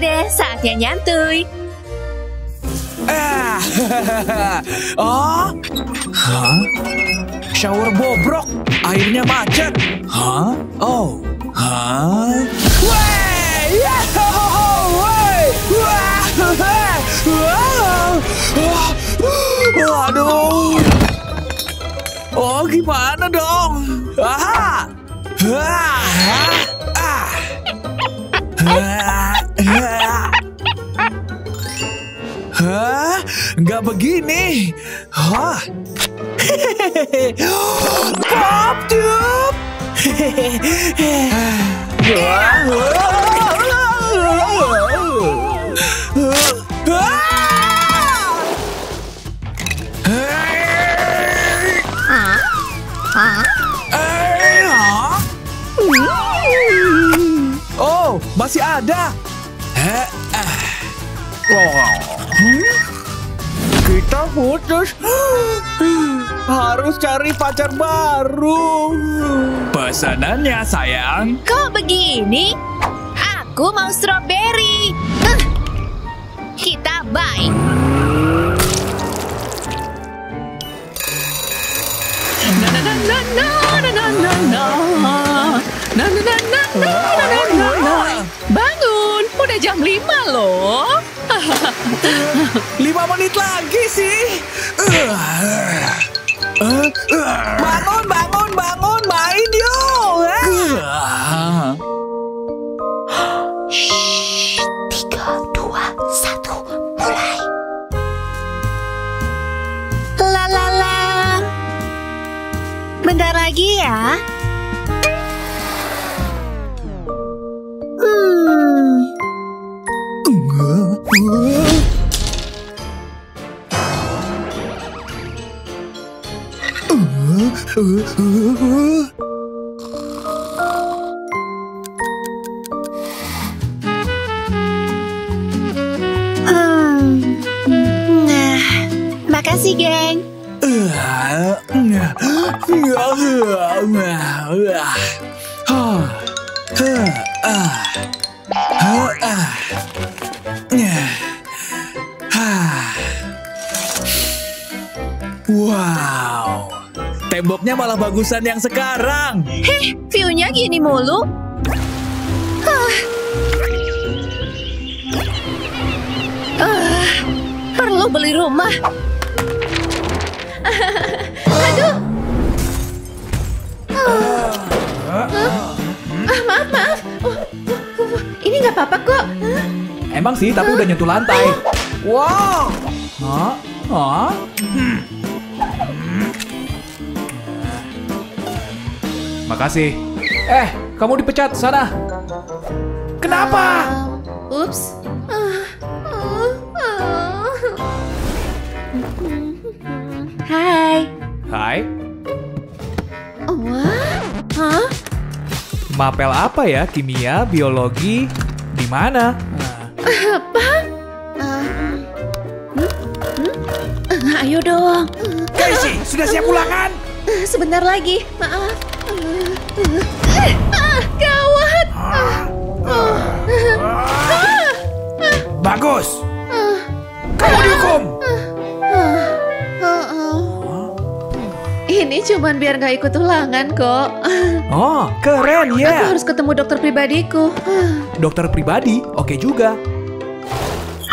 Deh, saatnya nyantui. Ah, oh, hah? Shower bobrok, airnya macet. Hah? Oh, hah? Wey, wey, waduh. Oh, gimana dong? Ah, ah, ah, ah. Hah? Nggak begini. Hah? Pop tube. Oh, masih ada. Kita putus. Harus cari pacar baru. Pesanannya, sayang. Kok begini? Aku mau strawberry. Huh. Kita baik. Na na na na na na na na na. Na na na na na na na na na. Jam 5 loh. Lima menit lagi sih. Bangun, bangun, bangun, main yuk. Tiga, dua, satu, mulai. La la la. Bentar lagi ya. Hmm. Hmm. Nah, makasih, geng. Wow, temboknya malah bagusan yang sekarang. Heh, view-nya gini mulu. Ah. Ah, perlu beli rumah. Aduh. Ah. Ah, maaf, maaf. Oh, oh, oh, ini nggak apa-apa kok. Emang sih, tapi udah nyentuh lantai. Wow. Hah? Hah? Makasih. Eh, kamu dipecat sana. Kenapa? Ups. Ah, ah, ah. Hai. Hai, Wah? Hah? mapel apa ya? Kimia, biologi, di mana? Apa? Ayo dong. Casey, sudah siap ulangan? Sebentar lagi. Maaf. Gawat. Bagus. Kamu dihukum. Ini cuman biar nggak ikut ulangan kok. Oh, keren Aku ya. harus ketemu dokter pribadiku. Dokter pribadi, oke juga.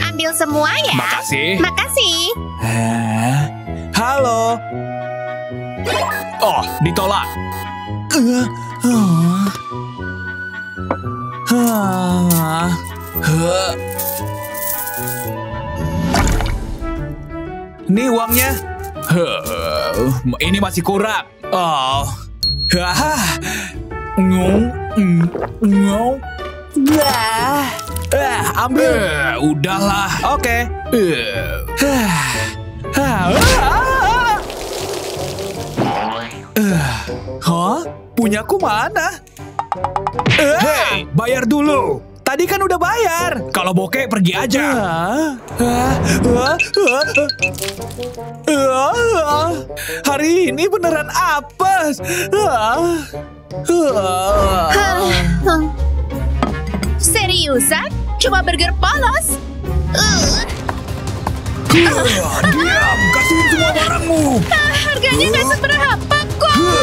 Ambil semua ya. Makasih. Makasih. Halo. Oh, ditolak. Ini uangnya. Ini masih kurang. Oh. Hah. Ngung. Ngung. Eh, ambil. Eh, udahlah. Oke. Okay. Uh. Hah? Punyaku mana? Hei, bayar dulu. Tadi kan udah bayar. Kalau bokeh pergi aja. Hari ini beneran apes. Hah, hmm. Seriusan? cuma burger polos. Uh, Hah, Diam, kasihin semua barangmu. harganya nggak seberapa pergi.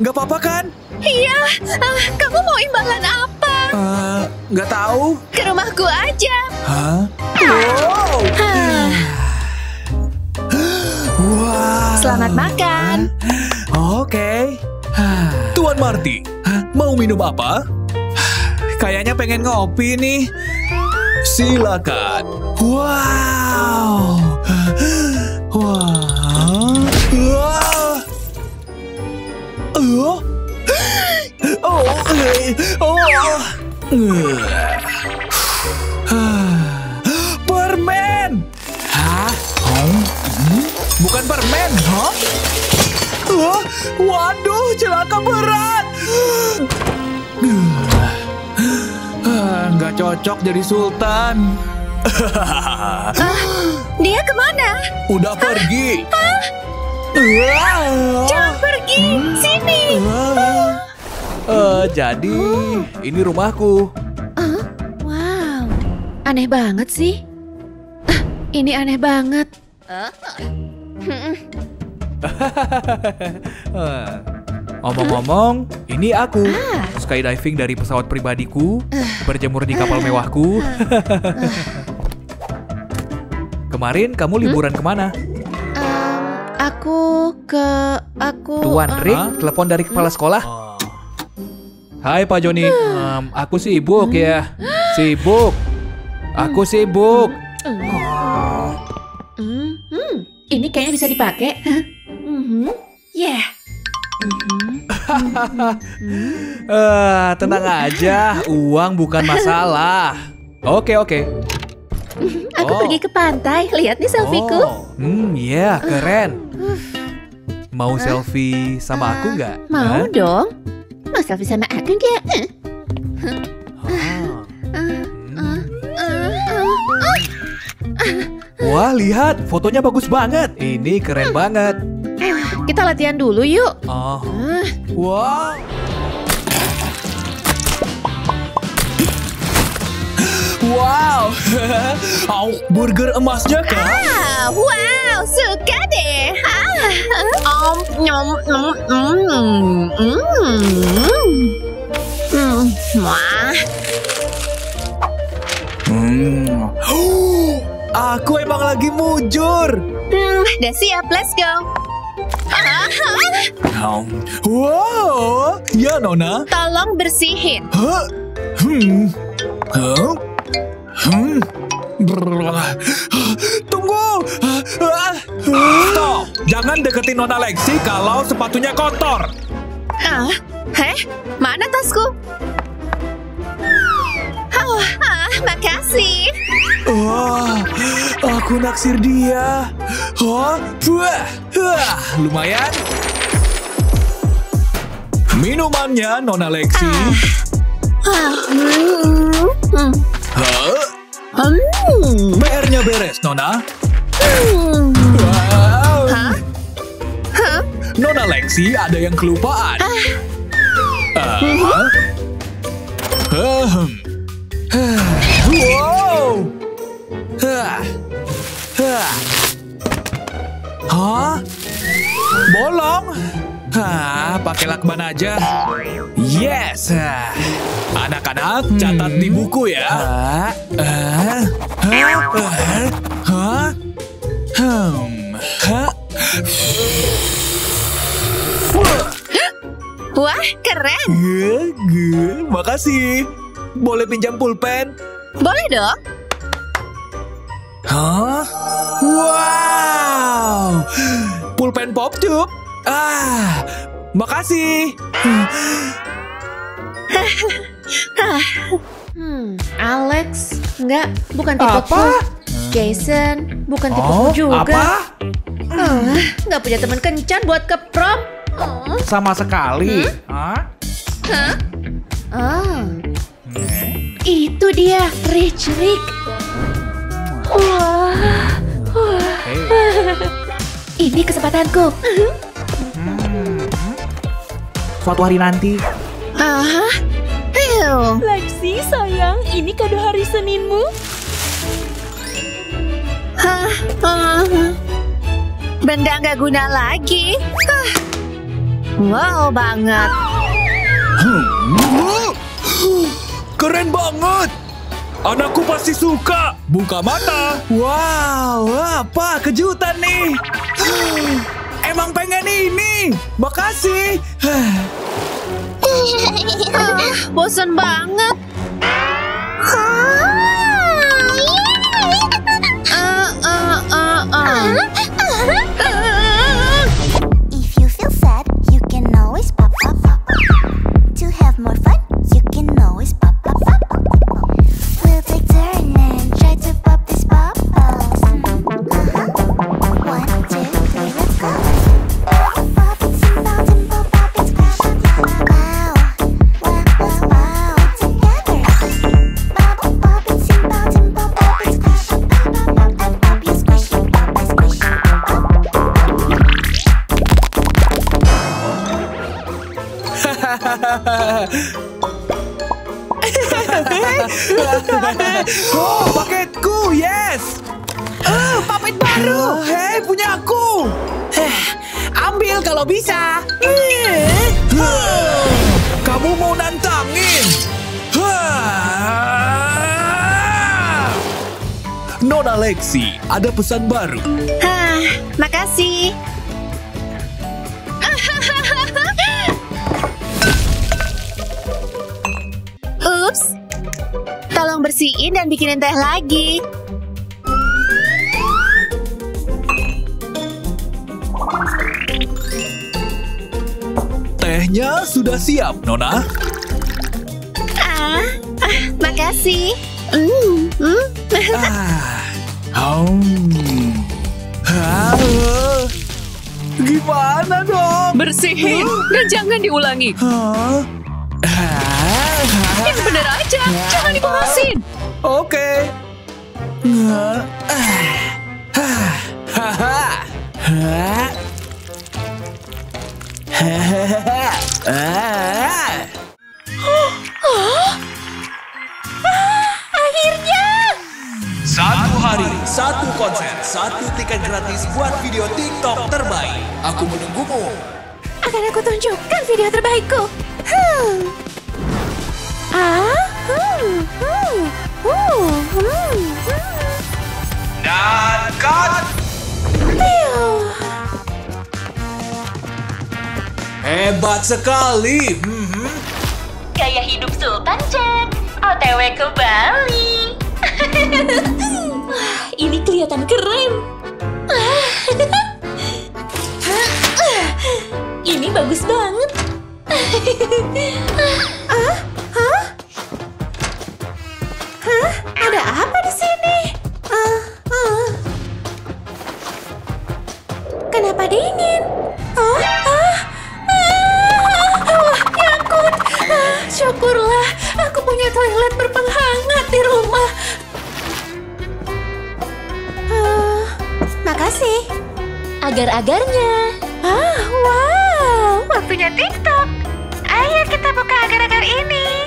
Nggak apa-apa kan? Iya, ah, kamu mau imbalan apa? Eh, Nggak tahu. Ke rumahku aja. Hah? Wow. Ah, Wah. Selamat makan. Oke. Tuan Marty, mau minum apa? Kayaknya pengen ngopi nih. Silakan. Wow. Wah. Oh. Oh. Oh. Permen. Hah? Hmm? Bukan permen? Wah, waduh, celaka berat. Ah, Nggak cocok jadi sultan. Dia ke mana? Udah pergi. Jangan pergi. Sini. Eh, jadi ini rumahku. Wow, aneh banget sih. Ah, Ini aneh banget. Eh, Ngomong-ngomong, ini aku. Skydiving dari pesawat pribadiku, berjemur di kapal mewahku. Kemarin kamu liburan ke mana? Em, aku ke aku. Tuan eh, Ring, telepon dari kepala sekolah. Hai Pak Joni, Em, aku sibuk ya. Sibuk. Aku sibuk. Hmm, hmm, ini kayaknya bisa dipakai. Mhm. Yeah. Eh, tenang aja, uang bukan masalah. Oke oke. Aku Oh. pergi ke pantai. Lihat nih selfieku. Oh, hmm, iya keren. Mau selfie sama aku nggak? Mau Hah? dong. Mau selfie sama aku nggak? Eh, Ah. Wah, lihat, fotonya bagus banget. Ini keren banget. Kita latihan dulu yuk. Oh, Ah, wow. Wow, Au, burger emasnya kan? Ah, wow, suka deh. Ah, om, nyom, nom, mm, mm. Hmm, wah, Hmm. Aku emang lagi mujur. hmm, udah siap, let's go. Wow, ya Nona. tolong bersihin. Hmm. Hmm. Tunggu. Stop. Jangan deketin Nona Lexi kalau sepatunya kotor. Ah, heh, mana tasku? Oh, ah, makasih. Wah, aku naksir dia. Hah? Wah, wah, lumayan. Minumannya Nona Lexi. Ah, Hah? hmm, PR-nya beres, Nona. hmm. Wow. Hah? Hah? Nona Lexi ada yang kelupaan. Ah. Ahem. Wow. Hah. Hah. Hah? Bolong? Hah, pakai lakban aja. Yes. Anak-anak, catat di buku ya. Hah? Hah? Hah? Hah? Hmm. Hah? Wah, keren. Ge, ge, makasih. Boleh pinjam pulpen? Boleh dong. Hah? Wow! Pulpen pop tube. Ah, makasih. Hmm, Alex, enggak, bukan tipeku. Apa? Jason, bukan tipeku Oh, juga. apa? Ah, nggak punya teman kencan buat ke prom. Oh, Sama sekali. Hah? hah? Ah, itu dia, Rich Rick. Wah, Ini kesempatanku. Suatu hari nanti. Ah. Lexi, sayang, ini kado hari Seninmu. Hah, ah. Benda nggak guna lagi. Hah. Wow banget. Keren banget. Anakku pasti suka. Buka mata. Wow, apa kejutan nih? Emang pengen ini. Makasih. Bosan banget. Ah, ah, ah, ah. Oh, paketku, yes. Oh, papet baru. Hei, punya aku. Ambil kalau bisa. Kamu mau nantangin? Hah. Nona Lexi, ada pesan baru. Hah, makasih. Bersihin dan bikinin teh lagi. Tehnya sudah siap, Nona. Ah, ah makasih. Hmm, hmm. Ah. Hmm. Ah. Gimana dong? Bersihin dan jangan diulangi. Hah? Ah. Yang bener aja, dikemasin. Oke. Akhirnya! Satu hari, satu konser, satu tiket gratis buat video TikTok terbaik. Aku menunggumu. Akan aku tunjukkan video terbaikku. Hmm. Ah, hmm, Dan cut. Hebat sekali. Mhm. Gaya hidup Sultan Jack. OTW ke Bali. Ini kelihatan keren. Ini bagus banget. Ah, Ada apa di sini? Ah, ah. Kenapa dingin? Oh, ah, ah, ah, nyangkut. Ah, syukurlah, aku punya toilet berpenghangat di rumah. Ah, makasih. Agar-agarnya. Ah, wow, waktunya TikTok. Ayo kita buka agar-agar ini.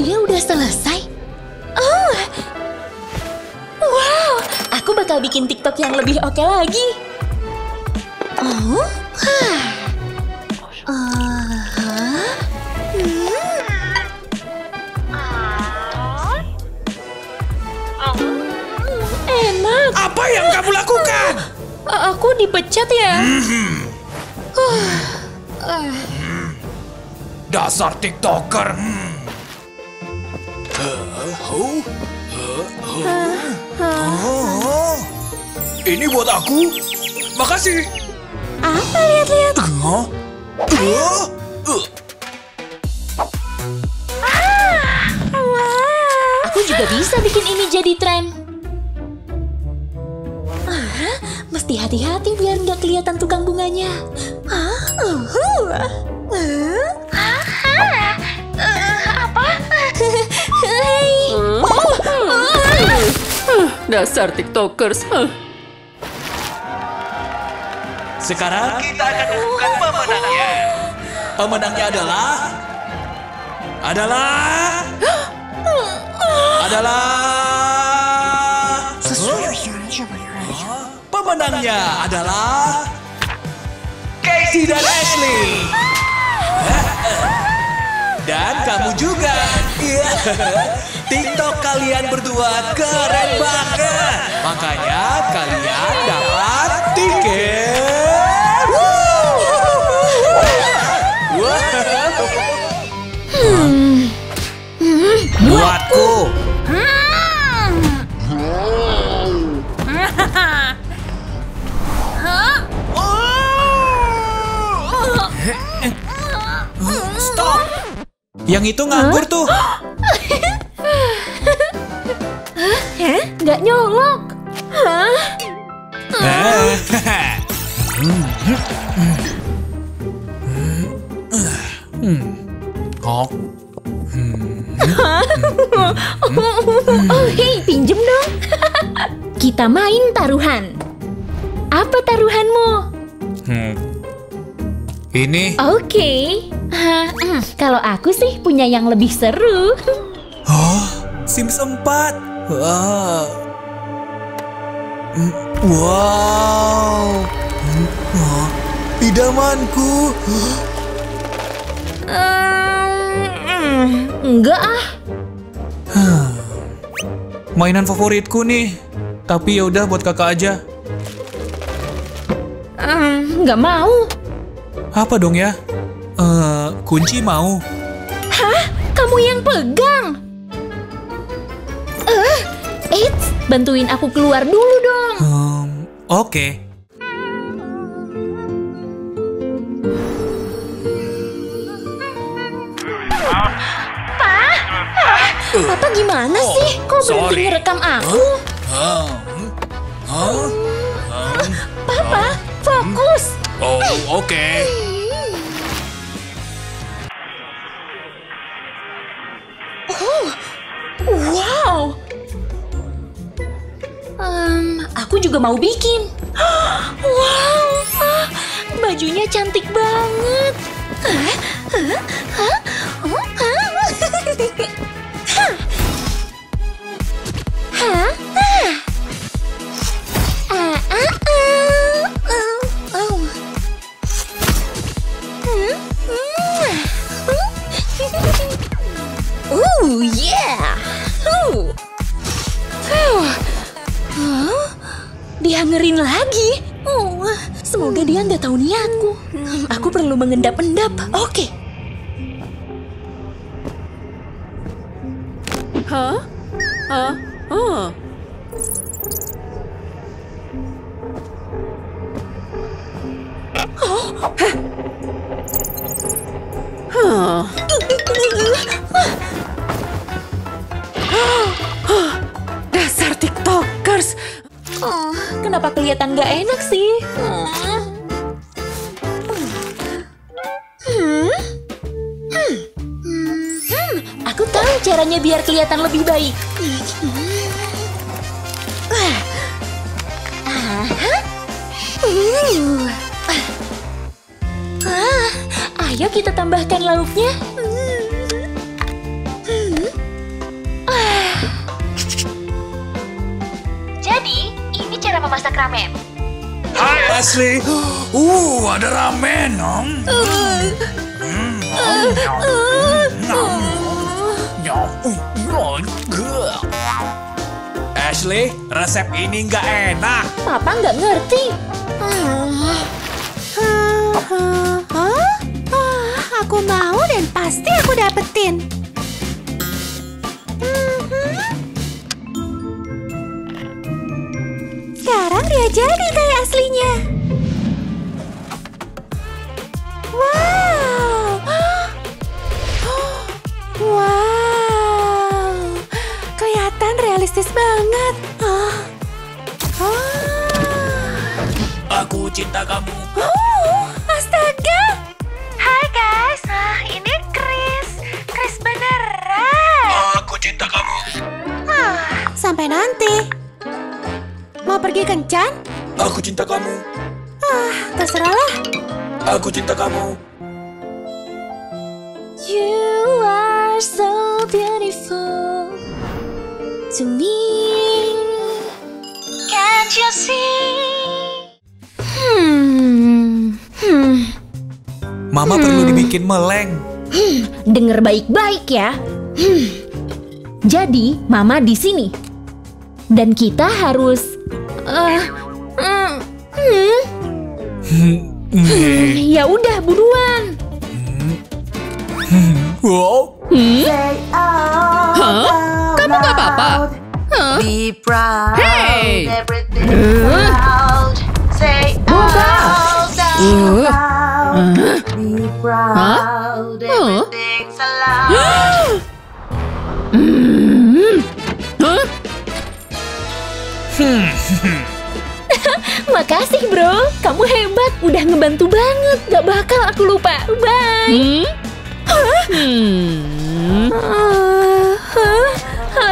Dia udah selesai. Oh. Wow, aku bakal bikin TikTok yang lebih oke lagi. Oh. Hah. Uh, hah? Hmm. Enak. Apa yang kamu lakukan? Aku dipecat ya. Dasar TikToker. Hmm. Ini buat aku. Makasih. Apa lihat-lihat? Hah? Uh, uh. Wah. Aku juga bisa bikin ini jadi tren. Ah, Mesti hati-hati biar nggak kelihatan tukang bunganya. Hah? Uhu. Hah? Apa? Hai. Dasar tiktokers. Huh. Sekarang kita akan umumkan pemenangnya. Pemenangnya adalah adalah adalah pemenangnya adalah Casey dan Ashley. Dan kamu juga. TikTok kalian berdua keren banget. Makanya kalian dapat tiket. Buatku. Stop. Yang itu nganggur tuh. Nggak nyolok. Hah? Oh, Oh, hei, pinjem dong. Kita main taruhan. Apa taruhanmu? hmm. Ini Oke. Hah, hmm, Kalau aku sih punya yang lebih seru. Oh, Sims 4. Wow. Hmm, Wow. Hmm, oh, Idamanku. Hmm, enggak ah. Mainan favoritku nih. Tapi ya udah buat kakak aja. Hmm, Enggak mau. Apa dong ya? Eh, kunci mau. Hah? Kamu yang pegang? Eh, eits, bantuin aku keluar dulu dong. Hmm, oke. Papa gimana sih? Kok berhenti ngerekam aku? Papa, fokus. Oh, oke. Wow. Em, aku juga mau bikin. Wow, bajunya cantik banget. Hah? Hah? Hah? Yeah! Huh. Huh. Huh? Dihangerin lagi? Oh, semoga dia nggak tahu niatku. Aku perlu mengendap-endap. Oke. Hah? Hah? Oh. Hah. Kelihatan nggak enak sih? Hmm. Hmm. Aku tahu caranya biar kelihatan lebih baik. Ayo kita tambahkan lauknya. Memasak ramen. Hai Ashley. Uh, ada ramen. Nom. Ashley, resep ini nggak enak. Papa nggak ngerti. Aku mau dan pasti aku dapetin. Sekarang dia jadi kayak aslinya. Wow. Wow. Kelihatan realistis banget. Ah. Ah. cinta kamu. Astaga! Pergi kencan? Aku cinta kamu. Terserahlah. Aku cinta kamu. You are so beautiful to me. Can't you see? Hmm. Hmm. Mama perlu dibikin meleng. Dengar baik-baik ya. Hmm. Jadi, Mama di sini. Dan kita harus eh, hmm, hmm. Ya udah buruan. Wow. Hah? Kamu gak apa-apa? Be proud. Hey! Be proud. Everything's allowed. Hah? Makasih bro, kamu hebat. Udah ngebantu banget. Gak bakal aku lupa. Bye. Hmm? Hmm. Ah, hah?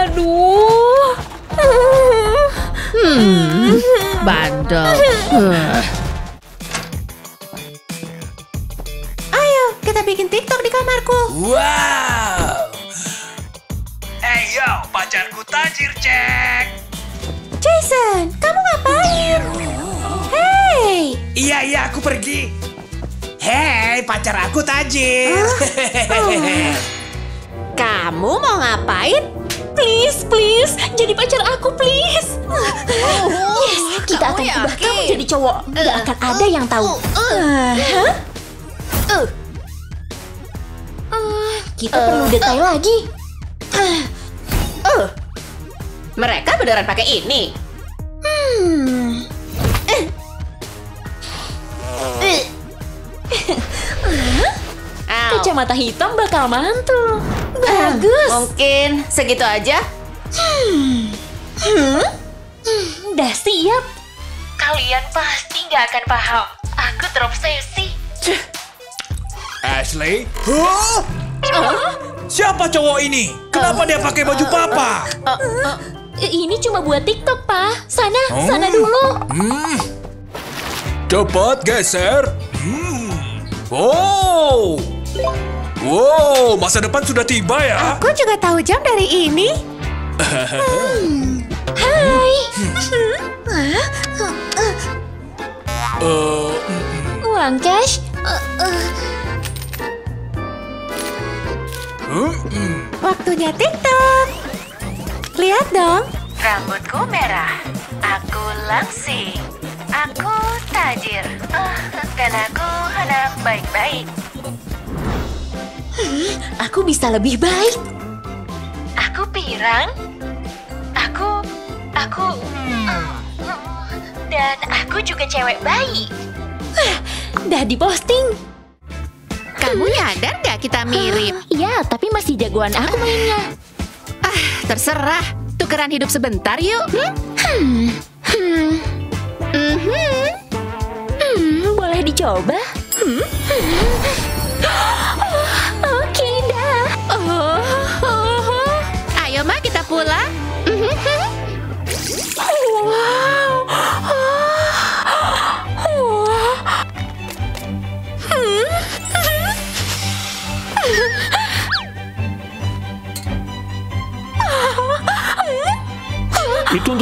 Aduh. Hmm. Bandel. Huh. Ayo, kita bikin TikTok di kamarku. Wow. Eh yo, pacarku tajir cek. Jason, kamu Hey, Iya iya aku pergi. Hei pacar aku tajir. kamu mau ngapain? Please, please, jadi pacar aku, please. yes, kita akan ubah kamu jadi cowok. Gak akan ada yang tahu. Ah, hah? Ah, kita perlu detail lagi. Uh, mereka beneran pakai ini. Kacamata hitam bakal mantul. Bagus. Mungkin segitu aja. Hmm, udah siap. Kalian pasti nggak akan paham. Aku terobsesi. Ashley? Huh? Siapa cowok ini? Kenapa dia pakai baju papa? Eh, Ini cuma buat TikTok, Pak. Sana, Oh. sana dulu. Hmm. Cepat geser. Hmm. Wow. Wow, masa depan sudah tiba ya. Aku juga tahu jam dari ini. Hai. Eh, Uang cash. Eh, eh. Waktunya TikTok. Lihat dong. Rambutku merah, aku langsing, aku tajir, dan aku anak baik-baik. Aku bisa lebih baik. Aku pirang, aku, aku, dan aku juga cewek baik. Dah diposting. Kamu nyadar gak kita mirip? Ya, tapi masih jagoan aku mainnya. Terserah. Tukeran hidup sebentar yuk. Hmm, boleh dicoba? Hmm. Oke,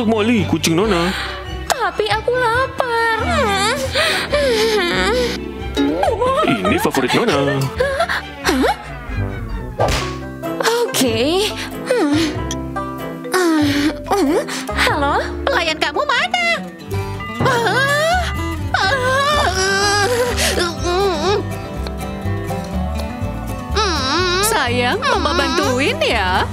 untuk Molly, kucing Nona. Tapi aku lapar. Ini favorit Nona. Oke. Halo? Pelayan kamu mana? Sayang, Mama bantuin ya.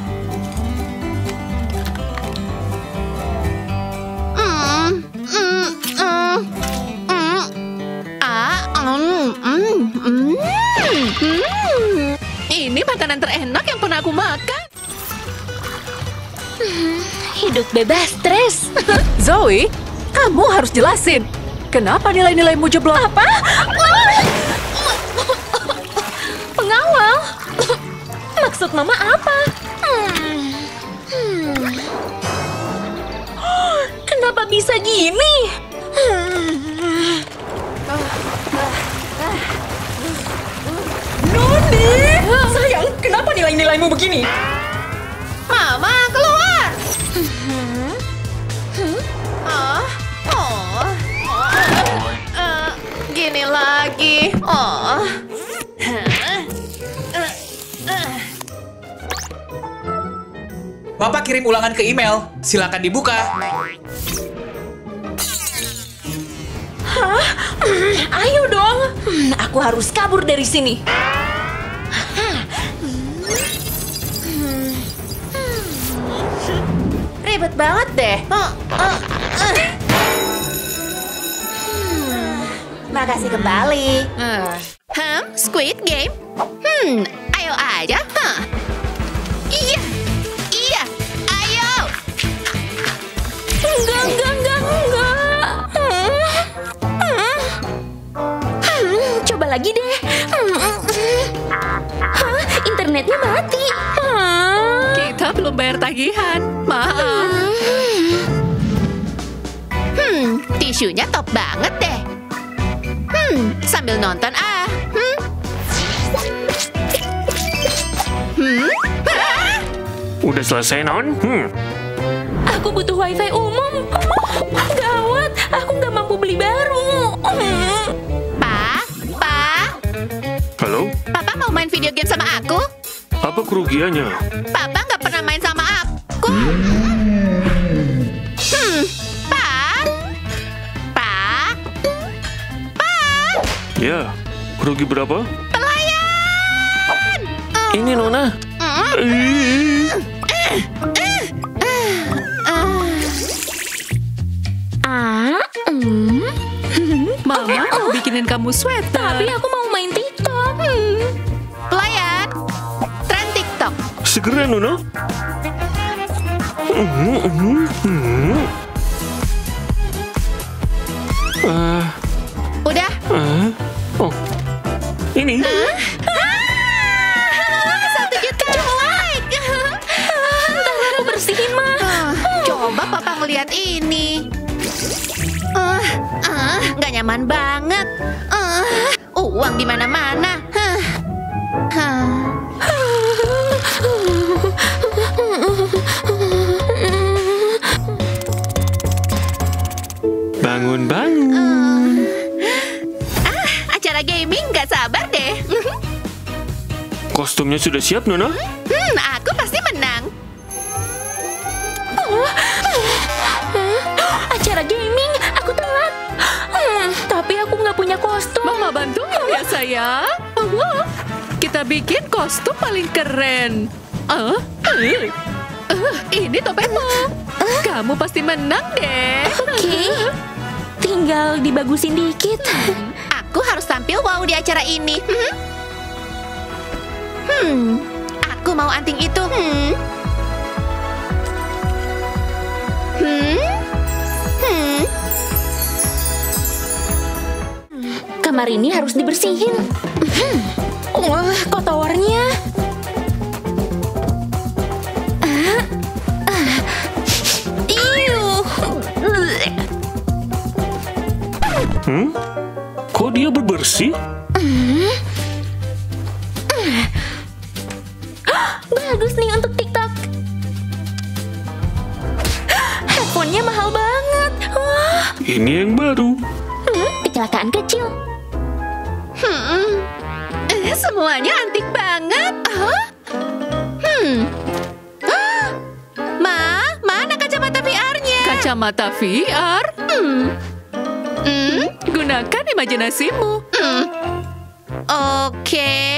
Hidup bebas stres. Zoe, kamu harus jelasin. Kenapa nilai-nilaimu jeblok? Apa? Pengawal? Maksud mama apa? Hmm. Hmm. Kenapa bisa gini? Noni! Sayang, kenapa nilai-nilaimu begini? Mama, keluar! Gini lagi. Oh, Bapak kirim ulangan ke email. Silakan dibuka. Ayo dong. Hmm, aku harus kabur dari sini. ribet banget deh. Oh, oh, eh. Makasih kembali. Hmm, Squid Game? Hmm, ayo aja. Huh. Iya, iya, ayo. Enggak, enggak, enggak, enggak. Hmm. Hmm. Hmm, Coba lagi deh. Hmm. Hah, internetnya mati. Hah. Kita belum bayar tagihan. Maaf. Hmm, tisunya top banget deh. Hmm, sambil nonton ah. Hmm. Hmm. Ah! Udah selesai non? Hmm. Aku butuh wifi umum. Gawat, aku nggak mampu beli baru. Hmm. Pa, Pa, Halo? Papa mau main video game sama aku? Apa kerugiannya? Papa nggak pernah main sama aku. Hmm, kerugi berapa? pelayan. Ini Nona. Hmm. Ah, hmm. Mama mau bikinin kamu sweater. Tapi aku mau main TikTok. Hmm. Pelayan, tren TikTok. Segera Nona. Mhm, mhm. Ini. Satu juta like. Ntar aku bersihin, Ma. Ah, Coba papa ngeliat ini. Ah, ah, nggak nyaman banget. Ah, uang di mana-mana. Hah. Hah. Bangun, bangun. Kostumnya sudah siap, Nona? Hmm, aku pasti menang. Acara gaming, aku telat. Hmm, tapi aku nggak punya kostum. Mama bantu ya sayang. Kita bikin kostum paling keren. Ah, eh, eh, ini topengmu. Kamu pasti menang deh. Oke. Tinggal dibagusin dikit. Aku harus tampil wow di acara ini. Hmm. Hmm, aku mau anting itu. Hmm. Hmm. Hmm. Kamar ini harus dibersihin. Hmm. Wah, kotornya. Ah, ah. Hmm? Kok dia berbersih? Bagus nih untuk TikTok. Headphone-nya mahal banget. Wah, Ini yang baru. hmm, kecelakaan kecil. Hmm. Eh, semuanya antik banget. Hah? Hmm. Ah. Ma, mana kacamata VR-nya? Kacamata VR. Hmm. Hmm. Gunakan imajinasimu. Hmm. Oke. Hmm.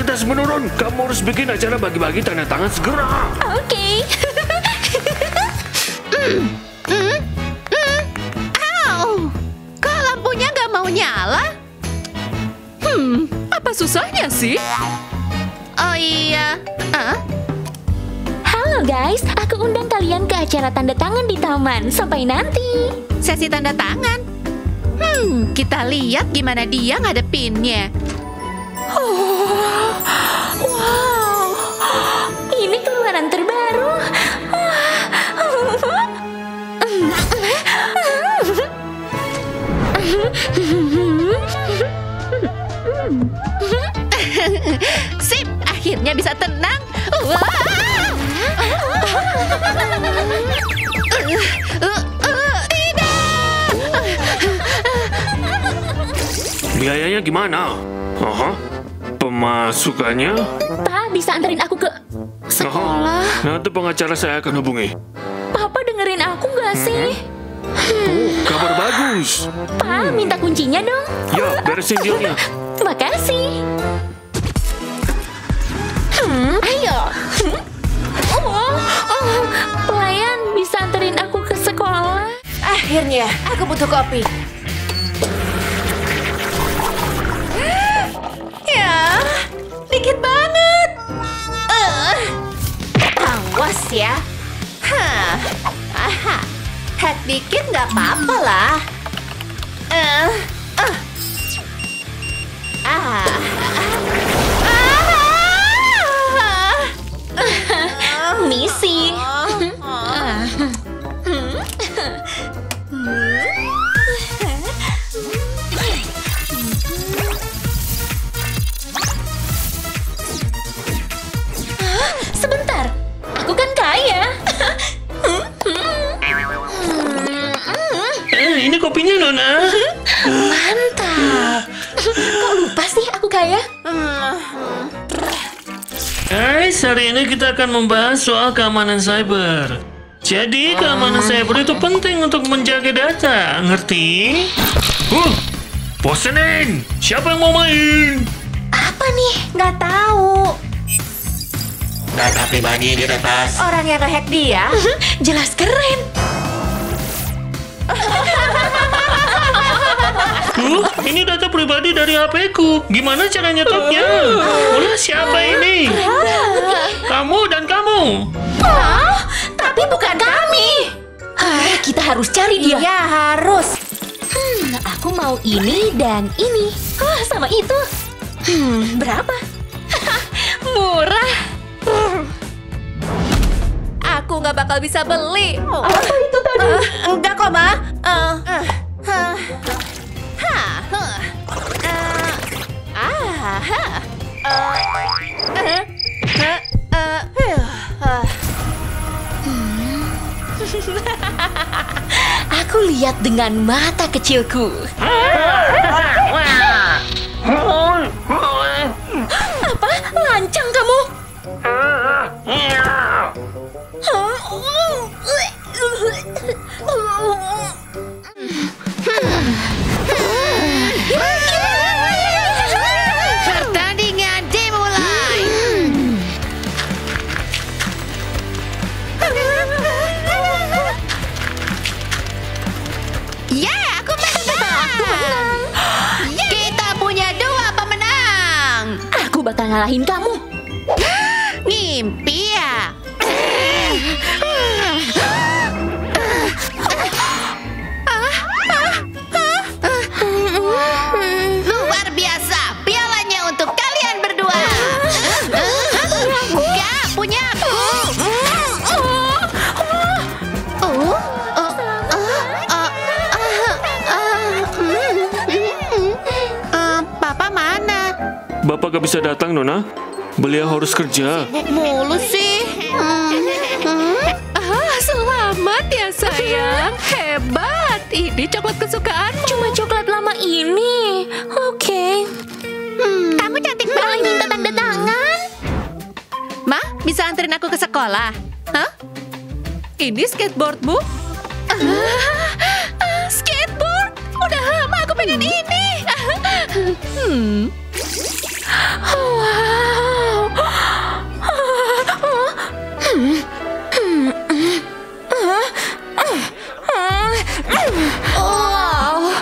popularitas menurun, kamu harus bikin acara bagi-bagi tanda tangan segera. Oke. Okay. nggak mau nyala? Hmm, apa susahnya sih? Oh iya. Uh? Halo guys, aku undang kalian ke acara tanda tangan di taman. Sampai nanti. Sesi tanda tangan. Hmm, kita lihat gimana dia ngadepinnya. Oh. Akhirnya bisa tenang. Tidak. Biayanya gimana? Aha. Pemasukannya? Pak, bisa anterin aku ke Aha. Nanti pengacara saya akan hubungi. Papa dengerin aku nggak sih? Oh, kabar bagus. Pak, minta kuncinya dong. Ya, beresin dealnya. Akhirnya, aku butuh kopi. Ya, dikit banget. Eh, awas ya. Hah, aha, hack dikit nggak apa-apa lah. Eh, ah. Ah, ah. Missing. Hah? Nona. Mantap. Kok lupa sih aku kaya? Guys, hari ini kita akan membahas soal keamanan cyber. Jadi, keamanan cyber itu penting untuk menjaga data, ngerti? Huh, bosenin! Siapa yang mau main? Apa nih? Nggak tahu. Data pribadi diretas. Orang yang ngehack dia Jelas keren. Huh, ini data pribadi dari HP ku. Gimana cara nyetopnya? Ulah siapa ini? Kamu dan kamu. Oh, tapi bukan kami. Hah, kita harus cari dia. Iya harus. Hmm, aku mau ini dan ini. Wah, sama itu. Hmm, berapa? Murah. Aku nggak bakal bisa beli. Apa itu tadi? Eh, enggak kok, Ma. Eh, eh, hah. Aku lihat dengan mata kecilku. ngalahin kamu. Bapak gak bisa datang, Nona. Beliau harus kerja. Mulu sih. Ah, selamat ya sayang. Hebat. Ini coklat kesukaanmu. Cuma coklat lama ini. Oke. Hmm, Kamu cantik Malah banget. minta tanda tangan. Ma, bisa anterin aku ke sekolah? Hah? Ini skateboardmu? Ah, skateboard? Udah lama aku pengen ini. Hmm. Wow. Wow,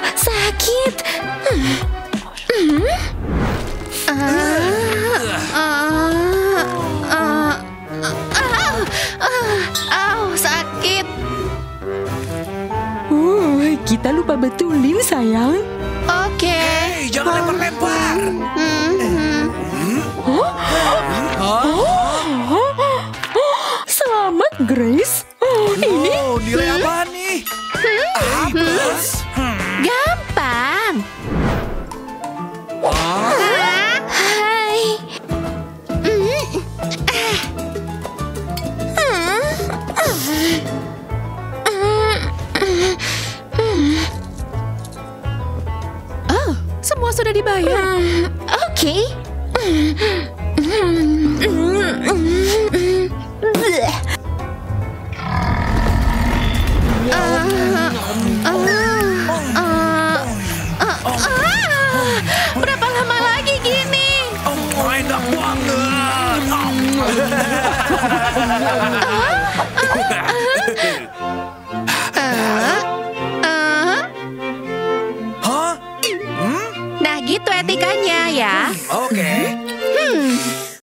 sakit. Uh, kita lupa betulin, sayang. Oke. Okay. Hey, jangan lempar-lempar. Grace. Oh, ini Oh, nilai apa nih? A plus. Gampang. Hai. Oh, semua sudah dibayar. Oke. Berapa